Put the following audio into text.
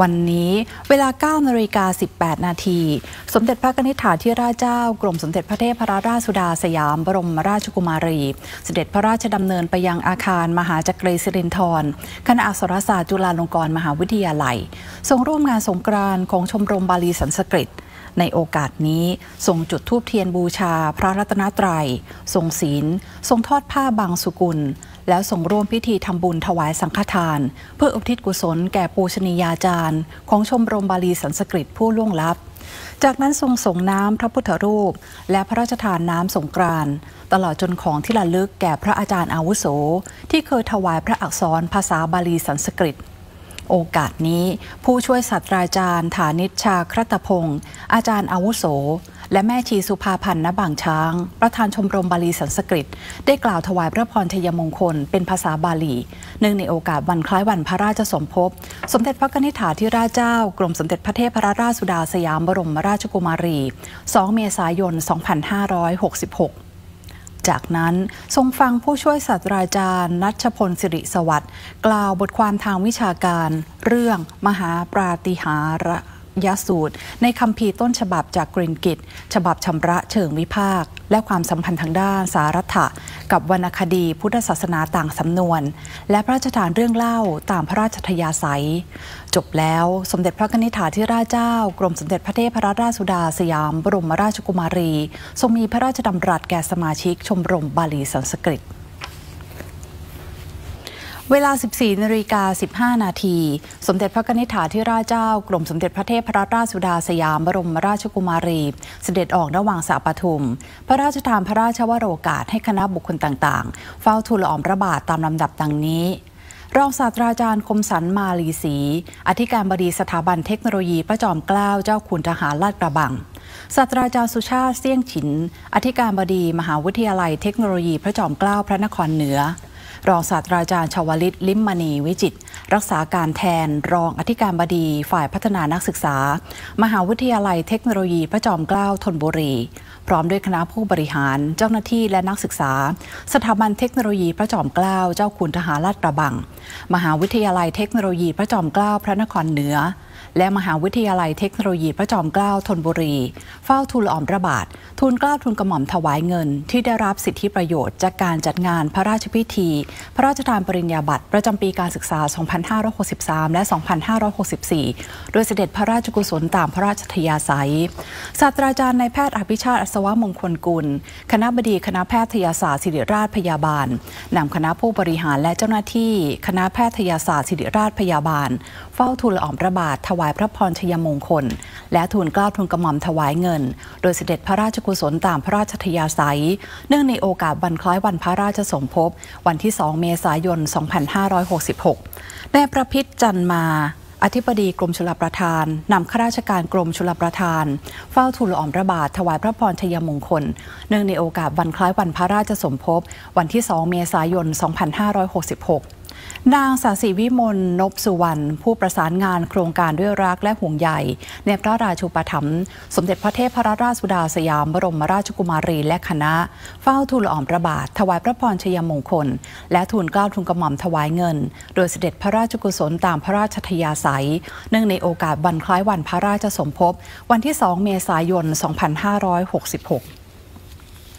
วันนี้เวลา9นาฬิกา18 นาที สมเด็จพระนิธิถาธิราชเจ้ากรมสมเด็จพระเทพรราชสุดาสยามบรมราชกุมารี เสด็จพระราชดำเนินไปยังอาคารมหาจักรีสิรินธรคณะอักษรศาสตร์จุฬาลงกรณ์มหาวิทยาลัยทรงร่วมงานสงกรานต์ของชมรมบาลีสันสกฤต ในโอกาสนี้ทรงจุดธูปเทียนบูชาพระรัตนตรยัย ทรงศีล ทรงทอดผ้าบางสุกุล แล้วทรงร่วมพิธีทำบุญถวายสังฆทาน เพื่ออุทิศกุศลแก่ปูชนียาจารย์ ของชมรมบาลีสันสกฤตผู้ล่วงลับ จากนั้นทรงส่งน้ำพระพุทธรูป และพระราชทานน้ำสงกรานต์ตลอดจนของที่ระลึกแก่พระอาจารย์อาวุโส ที่เคยถวายพระอักษรภาษาบาลีสันสกฤต โอกาสนี้ ผู้ช่วยศาสตราจารย์ ฐานิชชาครัตพงศ์อาจารย์อาวุโส และแม่ชีสุภาพันธ์ณบางช้าง ประธานชมรมบาลีสันสกฤต ได้กล่าวถวายพระพรชัยมงคลเป็นภาษาบาลีเนื่องในโอกาสวันคล้ายวันพระราชสมภพ สมเด็จพระนิธิถาธิราชเจ้า กรมสมเด็จพระเทพรราชสุดาสยามบรมราชกุมารี 2 เมษายน 2566 จากนั้นทรงฟังผู้ช่วยศาสตราจารย์นัชพลสิริสวัสดิ์กล่าวบทความทางวิชาการ เรื่องมหาปราติหาระ ยสูตร ในคำพีต้นฉบับจากกรีนกิจฉบับชำระเชิงวิพากษ์และความสัมพันธ์ทางด้านสารัฐะกับวรรณคดีพุทธศาสนาต่างสำนวน และพระราชทานเรื่องเล่าตามพระราชทยาศัย จบแล้วสมเด็จพระนิธิถาธิราชเจ้า กรมสมเด็จพระเทพรราชสุดาสยาม บรมราชกุมารี ทรงมีพระราชดำรัสแก่สมาชิกชมรมบาลีสันสกฤต เวลา 14นาฬิกา15 นาที สมเด็จพระนิธิถาธิราชเจ้า กรมสมเด็จพระเทพรราชสุดาสยามบรมราชกุมารี เสด็จออกระหว่างสาปทุม พระราชทานพระราชวโรกาสให้คณะบุคคลต่างๆ เฝ้าทูลละอองพระบาทตามลำดับดังนี้รองศาสตราจารย์คมสันมาลีศรีอธิการบดีสถาบันเทคโนโลยีพระจอมเกล้าเจ้าคุณทหารลาดกระบังศาสตราจารย์สุชาติเสี่ยงฉิน อธิการบดี มหาวิทยาลัยเทคโนโลยีพระจอมเกล้าพระนครเหนือ รองศาสตราจารย์ชาวลิต ลิมมณีวิจิตรรักษาการแทน รองอธิการบดีฝ่ายพัฒนานักศึกษา มหาวิทยาลัยเทคโนโลยีพระจอมเกล้าธนบุรี พร้อมด้วยคณะผู้บริหาร เจ้าหน้าที่และนักศึกษา สถาบันเทคโนโลยีพระจอมเกล้าเจ้าคุณทหารลาดกระบัง มหาวิทยาลัยเทคโนโลยีพระจอมเกล้าพระนครเหนือ และมหาวิทยาลัยเทคโนโลยีพระจอมเกล้าธนบุรี เฝ้าทูลละอองพระบาททูลเกล้าทูลกระหม่อมถวายเงิน ที่ได้รับสิทธิประโยชน์จากการจัดงานพระราชพิธี พระราชทานปริญญาบัตรประจำปีการศึกษา 2563 และ 2564 โดยเสด็จพระราชกุศลตามพระราชทยาศัย ศาสตราจารย์นายแพทย์อภิชาติอัศวมงคลกุล คณะบดีคณะแพทยศาสตร์ศิริราชพยาบาลนำคณะผู้บริหารและเจ้าหน้าที่ คณะแพทยศาสตร์ศิริราชพยาบาล เฝ้าทูลละอองพระบาทถวายพระพรชัยมงคล และทูลเกล้าทูลกระหม่อมถวายเงิน โดยเสด็จพระราชกุศลตามพระราชทยาศัย เนื่องในโอกาสวันคล้ายวันพระราชสมภพวันที่ 2 เมษายน 2566นายประพิษจันมาอธิบดีกรมชลประทาน นำข้าราชการกรมชลประทาน เฝ้าทูลละอองพระบาทถวายพระพรชัยมงคล เนื่องในโอกาสวันคล้ายวันพระราชสมภพวันที่ 2 เมษายน 2566 นางสาสีวิมลนบสุวรรณผู้ประสานงานโครงการด้วยรักและห่วงใยในพระราชูปถัมภ์สมเด็จพระเทพรราชสุดาสยามบรมราชกุมารีและคณะ เฝ้าทูลละอองพระบาท ถวายพระพรชยมงคล และทูลเกล้าทูลกระหม่อมถวายเงิน โดยเสด็จพระราชกุศลตามพระราชทยาศัย เนื่องในโอกาสวันคล้ายวันพระราชสมภพวันที่ 2 เมษายน 2566